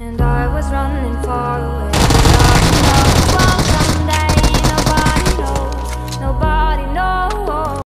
And I was running